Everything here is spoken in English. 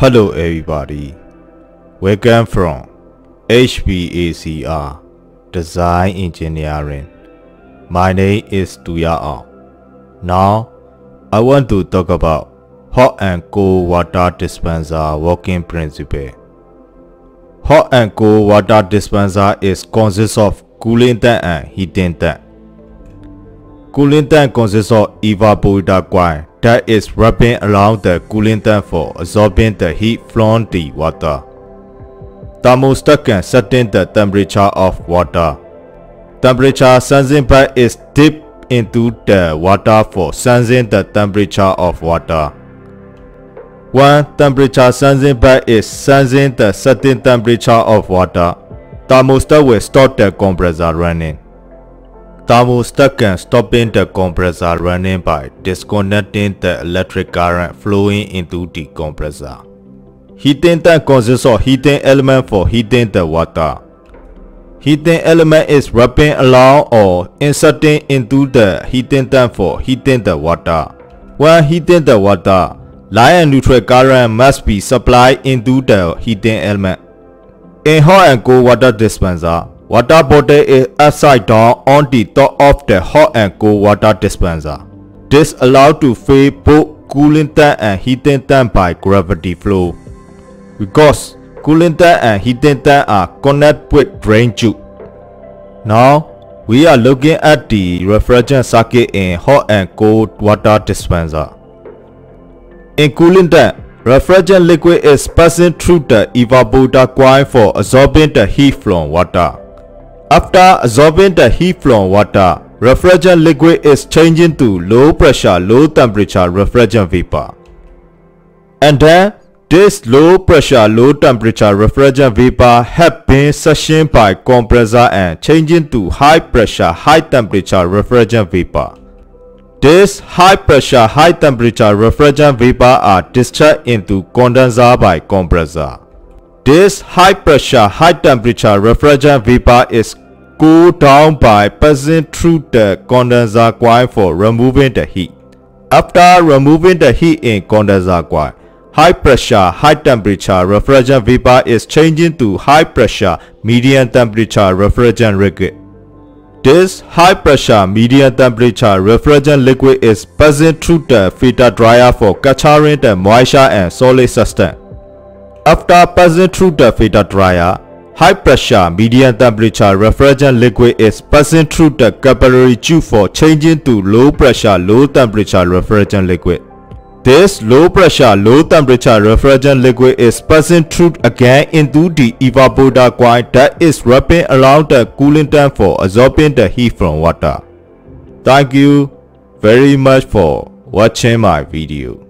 Hello everybody. Welcome from HVACR Design Engineering. My name is Tuya. Now, I want to talk about hot and cold water dispenser working principle. Hot and cold water dispenser is consists of cooling tank and heating tank. Cooling tank consists of evaporator coil that is wrapping around the cooling tank for absorbing the heat from the water. Thermostat can setting the temperature of water. Temperature sensing pad is dipped into the water for sensing the temperature of water. When temperature sensing pad is sensing the setting temperature of water, thermostat will stop the compressor running. Thermostat can stopping the compressor running by disconnecting the electric current flowing into the compressor. Heating tank consists of heating element for heating the water. Heating element is wrapping along or inserting into the heating tank for heating the water. When heating the water, light and neutral current must be supplied into the heating element. In hot and cold water dispenser, Water bottle is upside down on the top of the hot and cold water dispenser. This allows to fill both cooling tank and heating tank by gravity flow. Because cooling tank and heating tank are connected with drain tube. Now, we are looking at the refrigerant circuit in hot and cold water dispenser. In cooling tank, refrigerant liquid is passing through the evaporator coil for absorbing the heat from water. After absorbing the heat from water, refrigerant liquid is changing to low pressure, low temperature refrigerant vapor. And then, this low pressure, low temperature refrigerant vapor have been suctioned by compressor and changing to high pressure, high temperature refrigerant vapor. This high pressure, high temperature refrigerant vapor are discharged into condenser by compressor. This high pressure, high temperature refrigerant vapor is cooled down by passing through the condenser coil for removing the heat. After removing the heat in condenser coil, high pressure, high temperature refrigerant vapor is changing to high pressure, medium temperature refrigerant liquid. This high pressure, medium temperature refrigerant liquid is passing through the filter dryer for capturing the moisture and solid substance. After passing through the filter dryer, high pressure, medium temperature refrigerant liquid is passing through the capillary tube for changing to low pressure, low temperature refrigerant liquid. This low pressure, low temperature refrigerant liquid is passing through again into the evaporator coil that is wrapping around the cooling tank for absorbing the heat from water. Thank you very much for watching my video.